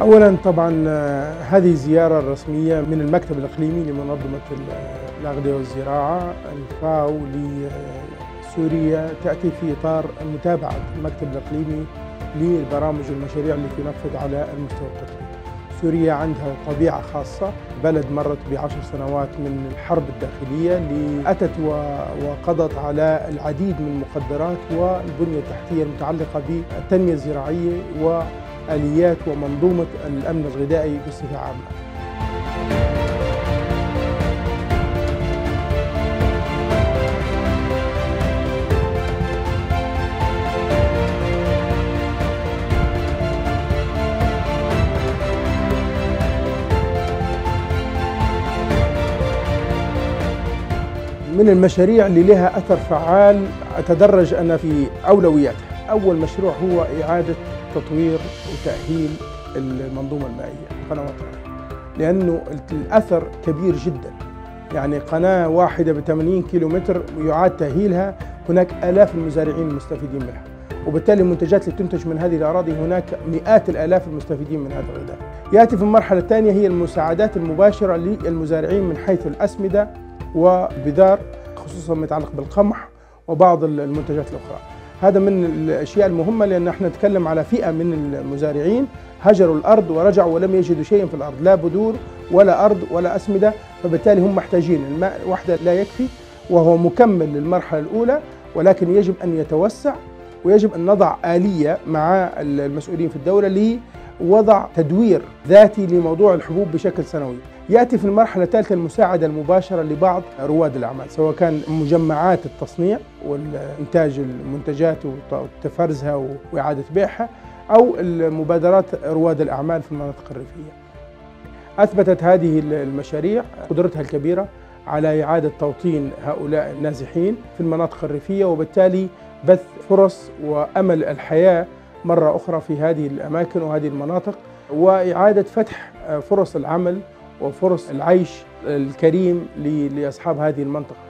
اولا طبعا آه، هذه زيارة رسمية من المكتب الإقليمي لمنظمة ال- الأغذية والزراعة الفاو لسوريا تأتي في إطار متابعة المكتب الإقليمي للبرامج والمشاريع اللي تنفذ على المستوى القطري. سوريا عندها طبيعة خاصة، بلد مرت بعشر سنوات من الحرب الداخلية اللي اتت و- وقضت على العديد من المخدرات والبنية التحتية المتعلقة بالتنمية الزراعية و آليات ومنظومة الأمن الغذائي بصفة عامة. من المشاريع اللي لها أثر فعال أتدرج أنا في أولوياتها. أول مشروع هو إعادة تطوير وتأهيل المنظومة المائية قنوات الري. لأنه الأثر كبير جدا. يعني قناة واحدة ب 80 كيلو متر يعاد تأهيلها هناك آلاف المزارعين المستفيدين منها. وبالتالي المنتجات اللي تنتج من هذه الأراضي هناك مئات الآلاف المستفيدين من هذا الغذاء. يأتي في المرحلة الثانية هي المساعدات المباشرة للمزارعين من حيث الأسمدة وبذار خصوصا ما يتعلق بالقمح وبعض المنتجات الأخرى. هذا من الأشياء المهمة لأن إحنا نتكلم على فئة من المزارعين هجروا الأرض ورجعوا ولم يجدوا شيئا في الأرض، لا بذور ولا أرض ولا أسمدة، فبالتالي هم محتاجين. الماء وحده لا يكفي وهو مكمل للمرحلة الأولى ولكن يجب أن يتوسع ويجب أن نضع آلية مع المسؤولين في الدولة لوضع تدوير ذاتي لموضوع الحبوب بشكل سنوي. يأتي في المرحلة الثالثة المساعدة المباشرة لبعض رواد الأعمال سواء كان مجمعات التصنيع والإنتاج المنتجات وتفرزها وإعادة بيعها أو المبادرات رواد الأعمال في المناطق الريفية. أثبتت هذه المشاريع قدرتها الكبيرة على إعادة توطين هؤلاء النازحين في المناطق الريفية وبالتالي بث فرص وأمل الحياة مرة أخرى في هذه الأماكن وهذه المناطق وإعادة فتح فرص العمل وفرص العيش الكريم لأصحاب هذه المنطقة.